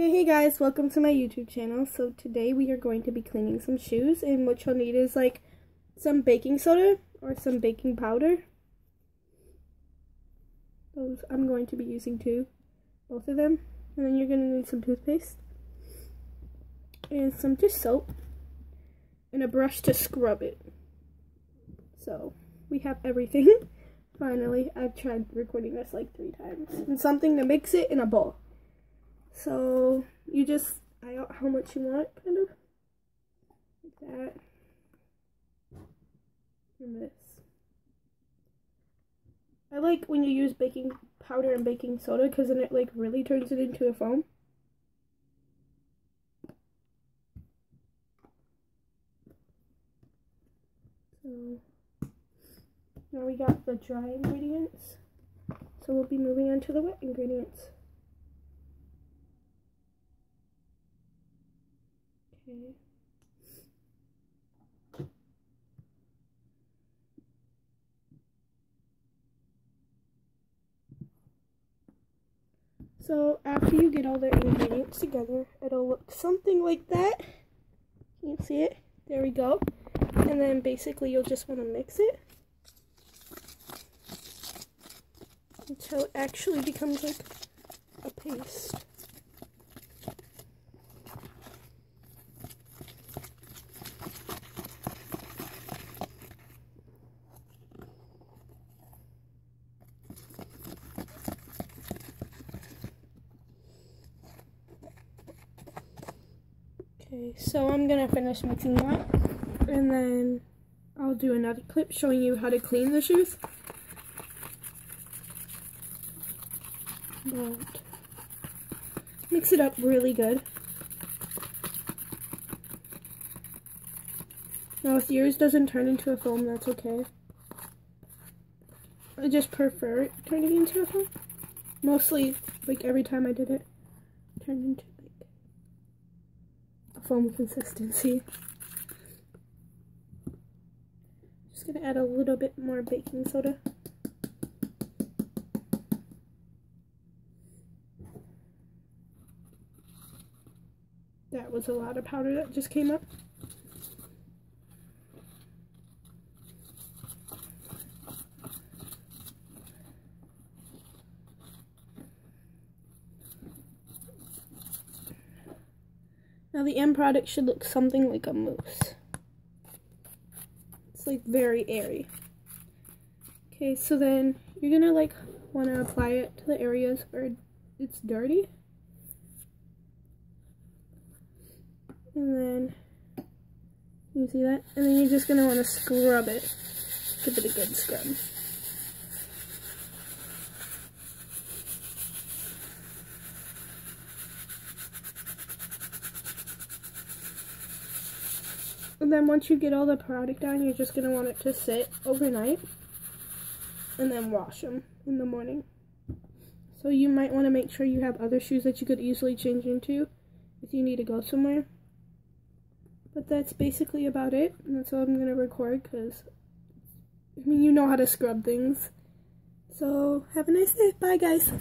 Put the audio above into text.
Hey guys, welcome to my YouTube channel. So today we are going to be cleaning some shoes and what you'll need is like some baking soda or some baking powder. Those I'm going to be using too, both of them. And then you're going to need some toothpaste and some just soap and a brush to scrub it. So we have everything. Finally, I've tried recording this like three times. And something to mix it in a bowl. So you just eye out how much you want, kind of. Like that. And this. I like when you use baking powder and baking soda because then it like really turns it into a foam. So now we got the dry ingredients. So we'll be moving on to the wet ingredients. Okay. So after you get all the ingredients together, it'll look something like that. Can you see it? There we go. And then basically you'll just want to mix it until it actually becomes like a paste. Okay, so I'm gonna finish mixing that and then I'll do another clip showing you how to clean the shoes. But mix it up really good. Now if yours doesn't turn into a foam, that's okay. I just prefer it turning into a foam. Mostly, like every time I did it, turned into foam consistency. Just gonna add a little bit more baking soda. That was a lot of powder that just came up. Now the end product should look something like a mousse. It's like very airy. Okay, so then you're gonna like want to apply it to the areas where it's dirty. And then, you see that? And then you're just gonna want to scrub it. Give it a good scrub. And then once you get all the product on, you're just going to want it to sit overnight. And then wash them in the morning. So you might want to make sure you have other shoes that you could easily change into if you need to go somewhere. But that's basically about it. And that's all I'm going to record because, I mean, you know how to scrub things. So, have a nice day. Bye, guys.